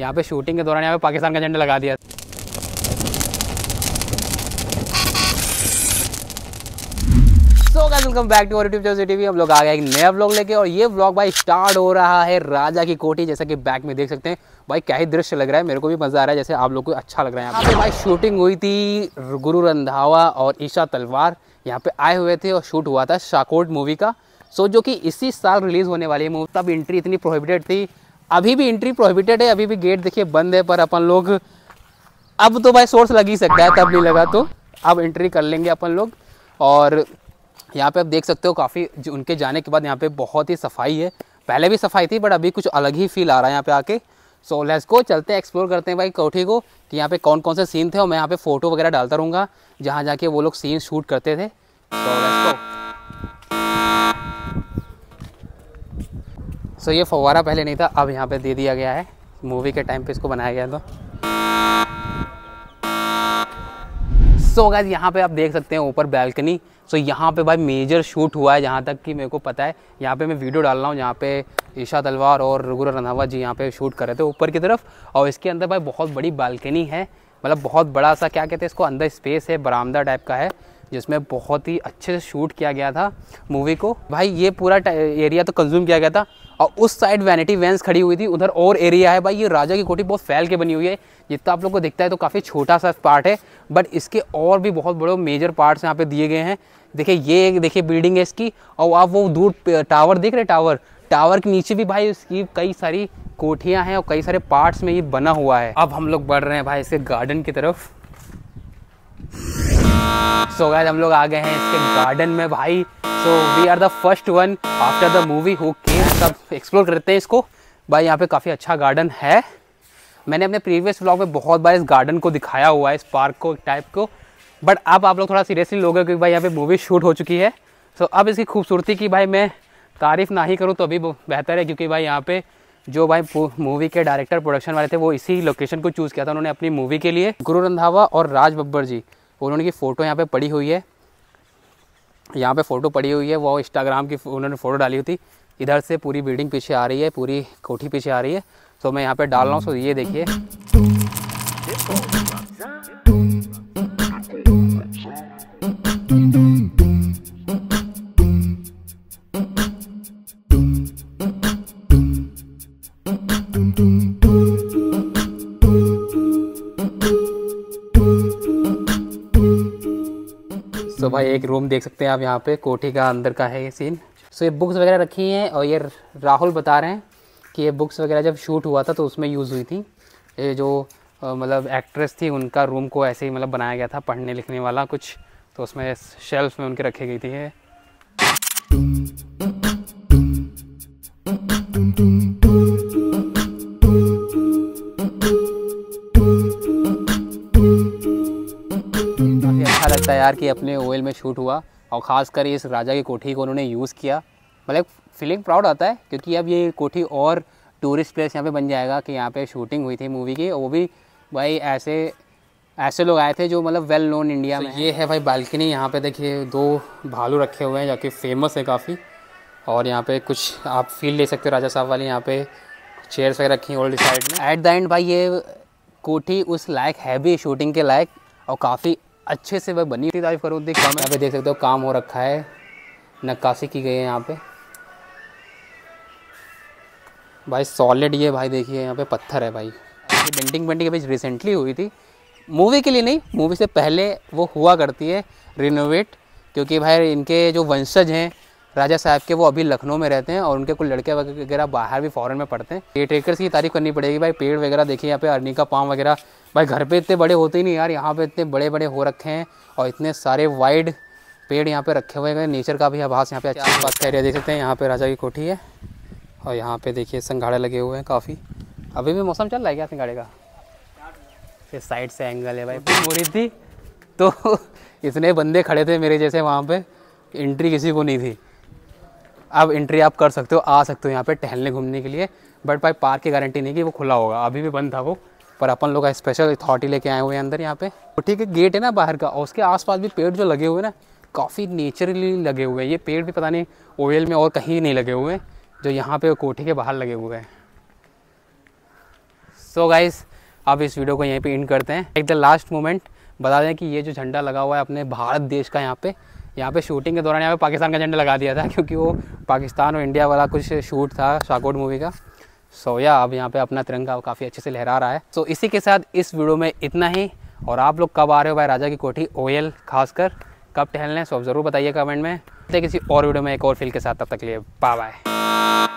यहाँ पे शूटिंग के दौरान यहाँ पे पाकिस्तान का झंडा लगा दिया। Welcome back to YouTube TV हम लोग आ गए एक नया व्लॉग लेके और ये व्लॉग भाई स्टार्ट हो रहा है राजा की कोठी, जैसा कि बैक में देख सकते हैं। भाई क्या ही दृश्य लग रहा है, मेरे को भी मज़ा आ रहा है, जैसे आप लोग को अच्छा लग रहा है यहाँ पे। भाई शूटिंग हुई थी गुरु रंधावा और ईशा तलवार, यहाँ पे आए हुए थे और शूट हुआ था शाकोट मूवी का। सो जो कि इसी साल रिलीज़ होने वाली है मूवी तब एंट्री इतनी प्रोहिबिटेड थी। अभी भी एंट्री प्रोहिबिटेड है, अभी भी गेट देखिए बंद है, पर अपन लोग, अब तो भाई सोर्स लग ही सकता है, तब नहीं लगा तो। अब एंट्री कर लेंगे अपन लोग। और यहाँ पे आप देख सकते हो काफ़ी उनके जाने के बाद यहाँ पे बहुत ही सफ़ाई है। पहले भी सफ़ाई थी बट अभी कुछ अलग ही फील आ रहा है यहाँ पे आके। सो लेट्स को चलते हैं एक्सप्लोर करते हैं भाई कोठी को कि यहाँ पे कौन कौन से सीन थे और मैं यहाँ पे फ़ोटो वगैरह डालता रहूँगा, जहाँ जाके वो लोग सीन शूट करते थे। सो लेट्स को सो ये फवारा पहले नहीं था, अब यहाँ पे दे दिया गया है। मूवी के टाइम पे इसको बनाया गया था सो गाइज़ यहाँ पे आप देख सकते हैं ऊपर बैल्कनी सो यहाँ पे भाई मेजर शूट हुआ है, जहाँ तक कि मेरे को पता है। यहाँ पे मैं वीडियो डाल रहा हूँ, जहाँ पे ईशा तलवार और रघुरा रंधावा जी यहाँ पे शूट कर रहे थे ऊपर की तरफ़। और इसके अंदर भाई बहुत बड़ी बालकनी है। मतलब बहुत बड़ा सा, क्या कहते हैं इसको, अंदर स्पेस है, बरामदा टाइप का है, जिसमें बहुत ही अच्छे से शूट किया गया था मूवी को। भाई, ये पूरा एरिया तो कंज्यूम किया गया था। और उस साइड वैनिटी वैंस खड़ी हुई थी, उधर और एरिया है भाई, ये राजा की कोठी बहुत फैल के बनी हुई है, जितना आप लोग को दिखता है तो काफ़ी छोटा सा पार्ट है बट इसके और भी बहुत बड़े मेजर पार्ट्स यहाँ पे दिए गए हैं। देखिए, ये एक, देखिए बिल्डिंग है इसकी, और आप वो दूर टावर देख रहे टावर टावर के नीचे भी भाई इसकी कई सारी कोठियाँ हैं और कई सारे पार्ट्स में ये बना हुआ है। अब हम लोग बढ़ रहे हैं भाई इसके गार्डन की तरफ़। सो so, हम लोग आ गए हैं इसके गार्डन में भाई। So we are the first one after the movie who came सब एक्सप्लोर करते हैं इसको। भाई यहाँ पे काफ़ी अच्छा गार्डन है। मैंने अपने प्रीवियस व्लॉग में बहुत बार इस गार्डन को दिखाया हुआ है इस पार्क को टाइप को। बट अब आप लोग थोड़ा सीरियसली लोगे क्योंकि भाई यहाँ पे मूवी शूट हो चुकी है। सो अब इसकी खूबसूरती की भाई मैं तारीफ़ ना ही करूँ तो अभी बेहतर है क्योंकि भाई यहाँ पे जो भाई मूवी के डायरेक्टर प्रोडक्शन वाले थे वो इसी लोकेशन को चूज़ किया था उन्होंने अपनी मूवी के लिए। गुरु रंधावा और राज बब्बर जी। उन्होंने की फ़ोटो यहाँ पे पड़ी हुई है। यहाँ पे फ़ोटो पड़ी हुई है, वो इंस्टाग्राम की उन्होंने फ़ोटो डाली हुई थी। इधर से पूरी बिल्डिंग पीछे आ रही है, पूरी कोठी पीछे आ रही है। तो मैं यहाँ पे डाल रहा हूँ सो ये देखिए। तो भाई एक रूम देख सकते हैं आप यहाँ पे कोठी का अंदर का है ये सीन सो ये बुक्स वगैरह रखी हैं और ये राहुल बता रहे हैं कि ये बुक्स वगैरह जब शूट हुआ था तो उसमें यूज़ हुई थी ये जो मतलब एक्ट्रेस थी उनका रूम को ऐसे ही मतलब बनाया गया था पढ़ने लिखने वाला कुछ तो उसमें शेल्फ में उनके रखी गई थी ये यार कि अपने ओयल में शूट हुआ और ख़ासकर इस राजा की कोठी को उन्होंने यूज़ किया। मतलब फीलिंग प्राउड आता है क्योंकि अब ये कोठी और टूरिस्ट प्लेस यहाँ पे बन जाएगा कि यहाँ पे शूटिंग हुई थी मूवी की और वो भी भाई ऐसे ऐसे लोग आए थे जो मतलब वेल नोन इंडिया में ये है भाई बालकनी यहाँ पे देखिए दो भालू रखे हुए हैं जो कि फ़ेमस है काफ़ी और यहाँ पे कुछ आप फील ले सकते हो राजा साहब वाले यहाँ पे चेयर्स वगैरह रखी हैं ओल्ड साइड में। एट द एंड भाई ये कोठी उस लायक है भी शूटिंग के लायक और काफ़ी अच्छे से वह बनी हुई तारीफ़ करूँ, देख यहाँ पे देख सकते हो, काम हो रखा है। नक्काशी की गई है यहाँ पे। भाई सॉलिड ये भाई देखिए, यहाँ पे पत्थर है भाई। पेंटिंग पेंटिंग अभी रिसेंटली हुई थी। मूवी के लिए नहीं मूवी से पहले वो हुआ करती है रिनोवेट क्योंकि भाई इनके जो वंशज हैं, राजा साहब के, वो अभी लखनऊ में रहते हैं, और उनके कुछ लड़के वगैरह बाहर भी फॉरेन में पढ़ते हैं। टेकर्स की तारीफ़ करनी पड़ेगी भाई, पेड़ वगैरह देखिए, यहाँ पे अर्नी का पाम वगैरह भाई घर पे इतने बड़े होते ही नहीं यार। यहाँ पे इतने बड़े बड़े हो रखे हैं और इतने सारे वाइड पेड़ यहाँ पे रखे हुए हैं। नेचर का भी आभास यहाँ पे अच्छा बात कह रहे देख सकते हैं यहाँ पे राजा की कोठी है और यहाँ पे देखिए संघाड़े लगे हुए हैं काफ़ी। अभी भी मौसम चल रहा है क्या संघाड़े का? फिर साइड से एंगल है भाई। हो रही थी। तो इतने बंदे खड़े थे मेरे जैसे वहाँ पे। एंट्री किसी को नहीं थी। अब एंट्री आप कर सकते हो आ सकते हो यहाँ पे टहलने घूमने के लिए। बट भाई पार्क की गारंटी नहीं कि वो खुला होगा। अभी भी बंद था वो। पर अपन लोग स्पेशल अथॉरिटी लेके आए हुए हैं अंदर यहाँ पे। कोठी के गेट है ना बाहर का, और उसके आसपास भी पेड़ जो लगे हुए हैं ना, काफ़ी नेचुरली लगे हुए हैं। ये पेड़ भी पता नहीं ओयल में और कहीं नहीं लगे हुए हैं जो यहाँ पे कोठी के बाहर लगे हुए हैं। सो गाइस आप इस वीडियो को यहीं पे इंड करते हैं। एक द लास्ट मोमेंट बता दें कि ये जो झंडा लगा हुआ है अपने भारत देश का यहाँ पे यहाँ पे शूटिंग के दौरान यहाँ पे पाकिस्तान का झंडा लगा दिया था, क्योंकि वो पाकिस्तान और इंडिया वाला कुछ शूट था शाकोट मूवी का। सो या अब यहाँ पे अपना तिरंगा काफ़ी अच्छे से लहरा रहा है। सो इसी के साथ इस वीडियो में इतना ही। और आप लोग कब आ रहे हो भाई राजा की कोठी ओयल खासकर? कब टहलने सो ज़रूर बताइए कमेंट में। किसी और वीडियो में एक और फील के साथ, तब तक लिए बाय बाय